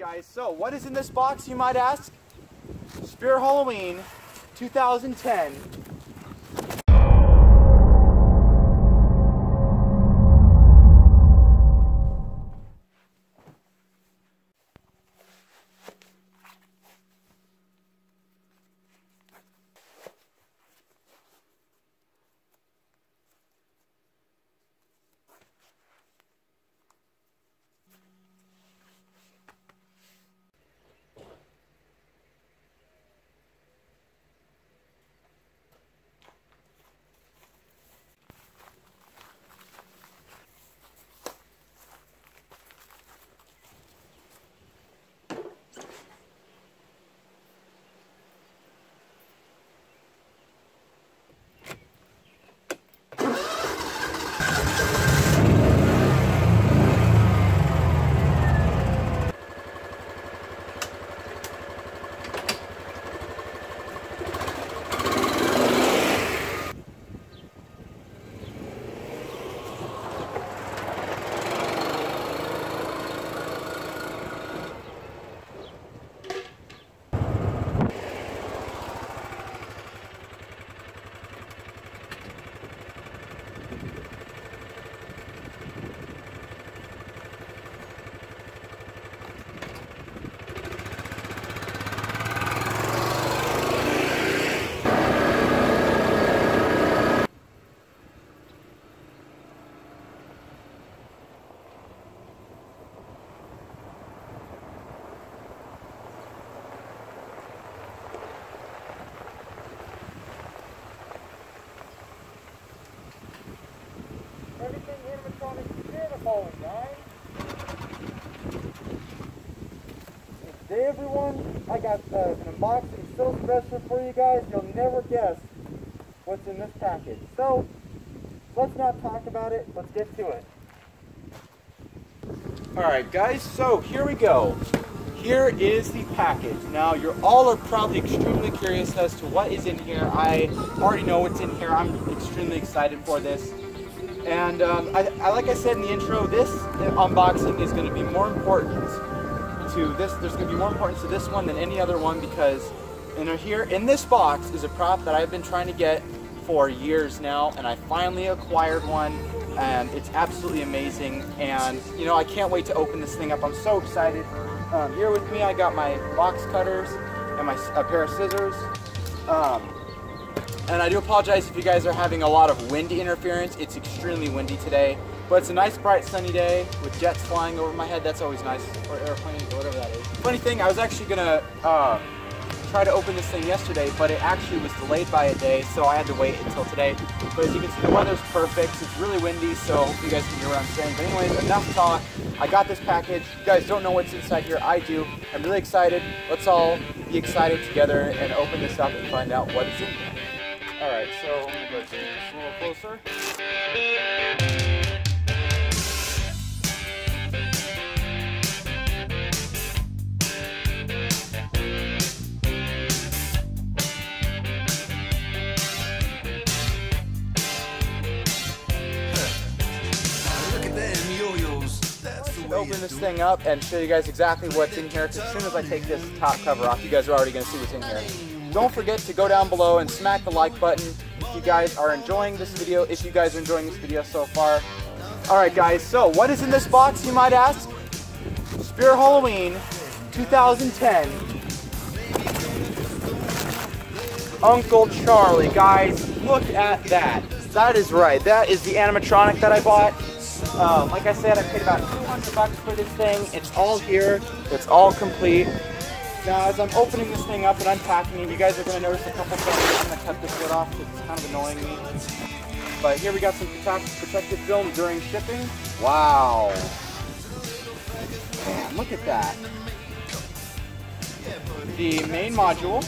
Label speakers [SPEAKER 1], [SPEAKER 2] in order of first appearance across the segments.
[SPEAKER 1] Alright guys, so what is in this box you might ask? Spirit Halloween 2010. Guys. Today, everyone, I got uh, an unboxing so special for you guys, you'll never guess what's in this package. So, let's not talk about it, let's get to it. Alright guys, so here we go. Here is the package. Now, you all are probably extremely curious as to what is in here. I already know what's in here. I'm extremely excited for this. And um, I, I, like I said in the intro, this unboxing is going to be more important to this. There's going to be more importance to this one than any other one because in here in this box is a prop that I've been trying to get for years now, and I finally acquired one, and it's absolutely amazing. And you know, I can't wait to open this thing up. I'm so excited. Um, here with me, I got my box cutters and my a pair of scissors. Um, and I do apologize if you guys are having a lot of wind interference. It's extremely windy today. But it's a nice bright sunny day with jets flying over my head. That's always nice. Or airplanes or whatever that is. Funny thing, I was actually gonna uh, try to open this thing yesterday, but it actually was delayed by a day, so I had to wait until today. But as you can see, the weather's perfect. It's really windy, so hopefully you guys can hear what I'm saying. But anyways, enough talk. I got this package. You guys don't know what's inside here. I do. I'm really excited. Let's all be excited together and open this up and find out what is in here. Alright, so I'm going to just a little closer. open this thing up and show you guys exactly what's in here. As soon as I take this top cover off, you guys are already going to see what's in here. Don't forget to go down below and smack the like button if you guys are enjoying this video, if you guys are enjoying this video so far. Alright guys, so what is in this box you might ask? Spirit Halloween 2010. Uncle Charlie. Guys, look at that. That is right. That is the animatronic that I bought. Um, like I said, I paid about 200 bucks for this thing. It's all here. It's all complete. Now, as I'm opening this thing up and unpacking it, you guys are going to notice a couple things. I'm going to cut this lid off because it's kind of annoying me. But here we got some protective film during shipping. Wow. Man, look at that. The main module.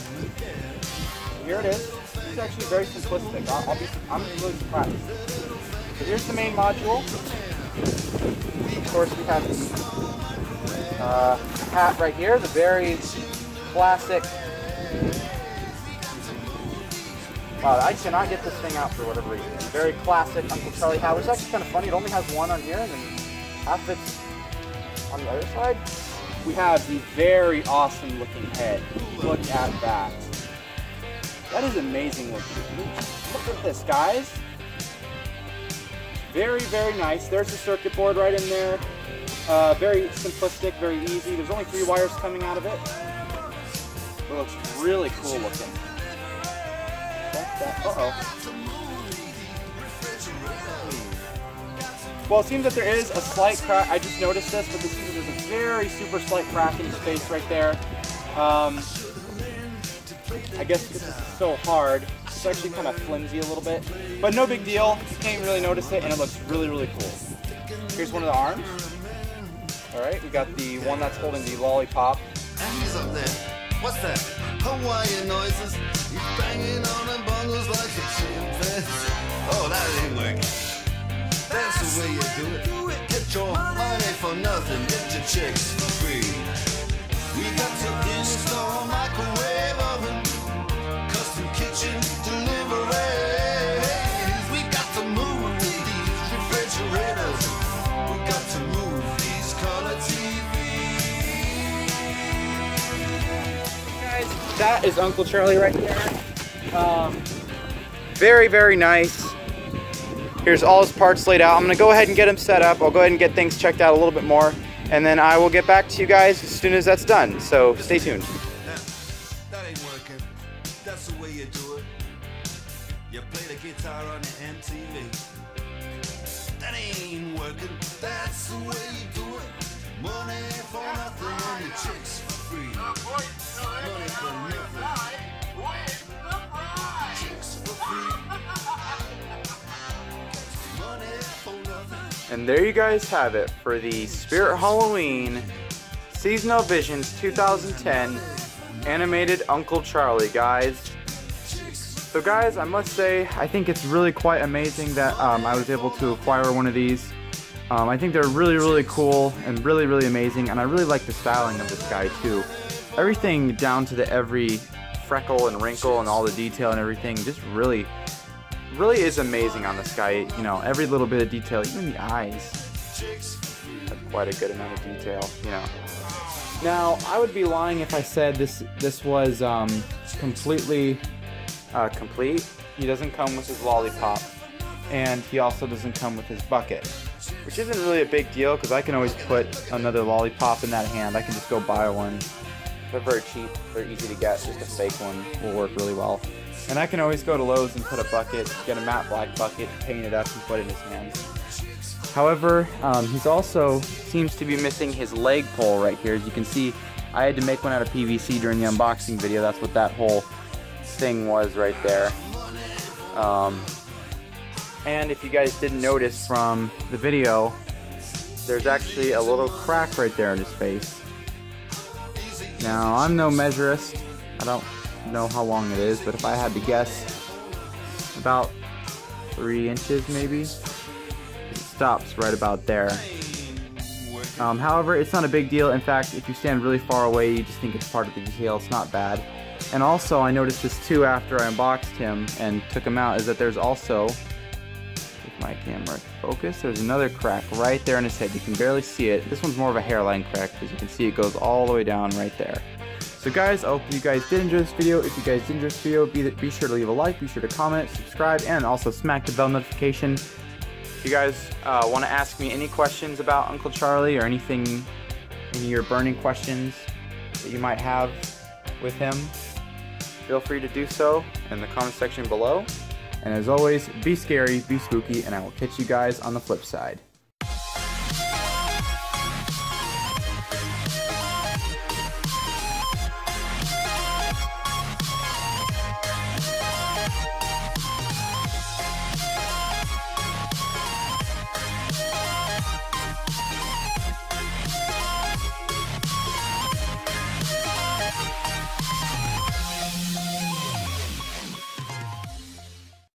[SPEAKER 1] Here it is. It's actually very simplistic. I'll, I'll be, I'm really surprised. So here's the main module. Of course, we have uh, hat right here, the very classic. Wow, I cannot get this thing out for whatever reason. Very classic Uncle Charlie hat, which is actually kind of funny. It only has one on here, and then half it's on the other side. we have the very awesome looking head. Look at that. That is amazing looking. Look at this, guys. Very, very nice. There's the circuit board right in there. Uh, very simplistic, very easy. There's only three wires coming out of it. It looks really cool looking. Uh-oh. Well, it seems that there is a slight crack. I just noticed this, but it seems there's a very super slight crack in his face right there. Um, I guess because it's so hard, it's actually kind of flimsy a little bit. But no big deal. Can't really notice it, and it looks really, really cool. Here's one of the arms. All right, we got the one that's holding the lollipop. What's that? Hawaiian noises. He's banging on the like a chimpanzee. Oh, that ain't working. That's the way you do it. Get your money for nothing. Get your chicks for free. We got to that is Uncle Charlie right there. Um, very, very nice. Here's all his parts laid out. I'm gonna go ahead and get him set up. I'll go ahead and get things checked out a little bit more. And then I will get back to you guys as soon as that's done. So stay tuned.
[SPEAKER 2] That's the way you do it. The the the. Money for nothing your chicks for free.
[SPEAKER 1] And there you guys have it for the Spirit Halloween Seasonal Visions 2010 animated Uncle Charlie, guys. So guys, I must say, I think it's really quite amazing that um, I was able to acquire one of these. Um, I think they're really, really cool and really, really amazing, and I really like the styling of this guy too. Everything down to the every freckle and wrinkle and all the detail and everything just really, really is amazing on this guy. You know, every little bit of detail, even the eyes, have quite a good amount of detail. You know. Now, I would be lying if I said this this was um, completely uh, complete. He doesn't come with his lollipop, and he also doesn't come with his bucket, which isn't really a big deal because I can always put another lollipop in that hand. I can just go buy one. They're very cheap. They're easy to get. Just a fake one will work really well. And I can always go to Lowe's and put a bucket, get a matte black bucket, paint it up, and put it in his hands. However, um, he's also seems to be missing his leg pole right here. As you can see, I had to make one out of PVC during the unboxing video. That's what that whole thing was right there. Um, and if you guys didn't notice from the video, there's actually a little crack right there in his face. Now, I'm no measurist. I don't know how long it is, but if I had to guess, about three inches maybe. It stops right about there. Um, however, it's not a big deal. In fact, if you stand really far away, you just think it's part of the detail. It's not bad. And also, I noticed this too after I unboxed him and took him out, is that there's also, my camera focus, there's another crack right there in his head. You can barely see it. This one's more of a hairline crack, because you can see it goes all the way down right there. So guys, I hope you guys did enjoy this video. If you guys did enjoy this video, be, be sure to leave a like, be sure to comment, subscribe, and also smack the bell notification. If you guys uh, want to ask me any questions about Uncle Charlie or anything, any of your burning questions that you might have with him, feel free to do so in the comment section below. And as always, be scary, be spooky, and I will catch you guys on the flip side.